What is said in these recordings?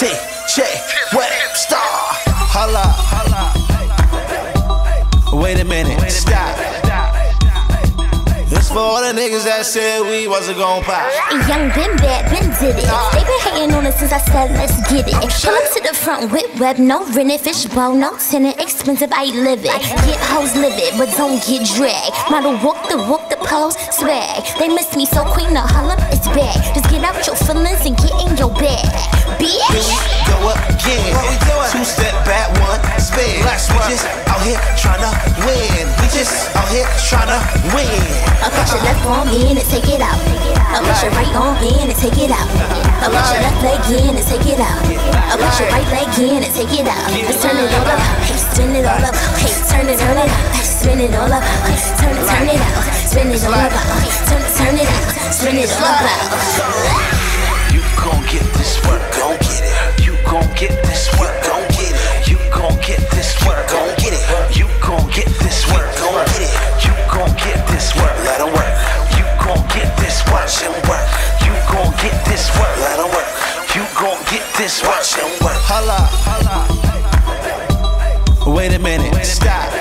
T, Webstar. Holla. Wait a minute, stop. This for all the niggas that said we wasn't gon' pop. Young been bad, been did it. They been hating on us since I said let's get it. Pull up to the front with web, no rented, fishbowl, no tenant, expensive, I live it. Get hoes live it, but don't get dragged. Model walk the walk the pose, swag. They miss me, so queen the Harlem is back. Just get out your feelings win. We just out here tryna win. I put your left arm in and take it out. I put your right arm in and take it out. I put your left leg in and take it out. I put your right leg in and take it out. Let's turn it all up. Hey, spin it all up. Hey, turn it, turn it out. Hey, spin it all up. Hey, turn it, turn it out. Spin it all up. Hey, turn it, turn it out. Spin it all up. This work, and work. Holla, Wait a minute, stop.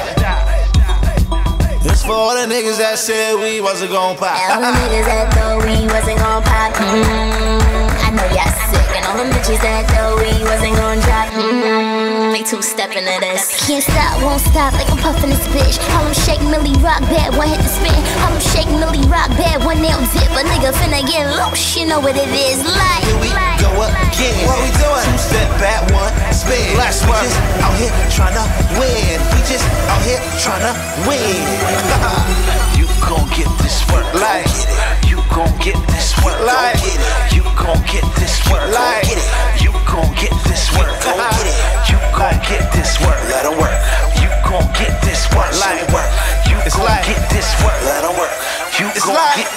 This for all the niggas that said we wasn't gon' pop. All the niggas that thought we wasn't gon' pop. Mm, I know y'all sick. And all them bitches that thought we wasn't gon' drop. Mm, they two stepping to this. Can't stop, won't stop like I'm puffing this bitch. How them shake Milly Rock bad, one hit the spin. How them shake Milly Rock bad, one nail dip. A nigga finna get loose, you know what it is. Like, We again. What we doing? Two step back, one spin. Let's we just out here tryna win. We just out here tryna win. you gon' get this work, Like.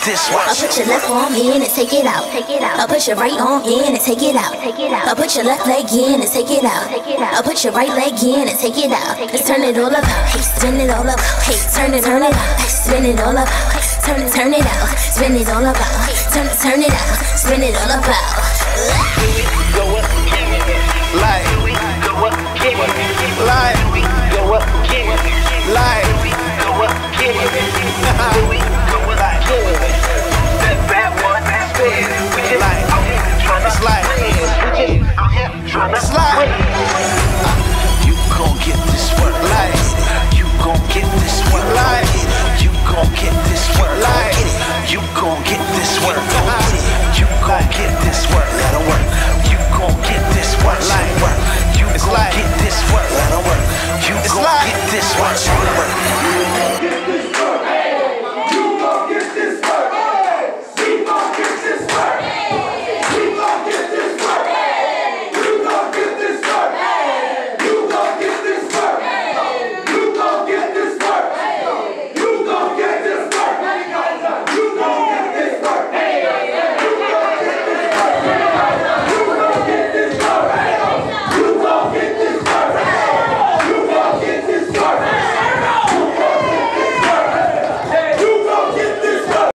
This work. I put your left arm in and take it out. Take it out. I'll put your right arm in and take it out. Take it out. I'll put your left leg in and take it out. Take it out. I'll put your right leg in and take it out. Let's turn it all up. Hey, spin it all up. Hey, turn it, turn it out. Hey, spin it all up. Hey, turn it, turn it out. Spin it all up. Hey, turn it, turn it out. Spin it all up. this work. You gon' get this work.